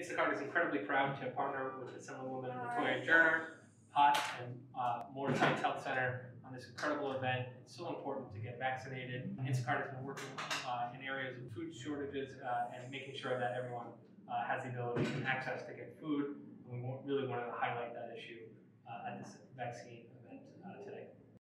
Instacart is incredibly proud to partner with Assemblywoman Latoya for Women and uh, Morris Heights Health Center on this incredible event. It's so important to get vaccinated. Instacart has been working uh, in areas of food shortages uh, and making sure that everyone uh, has the ability and access to get food. And we really wanted to highlight that issue uh, at this vaccine.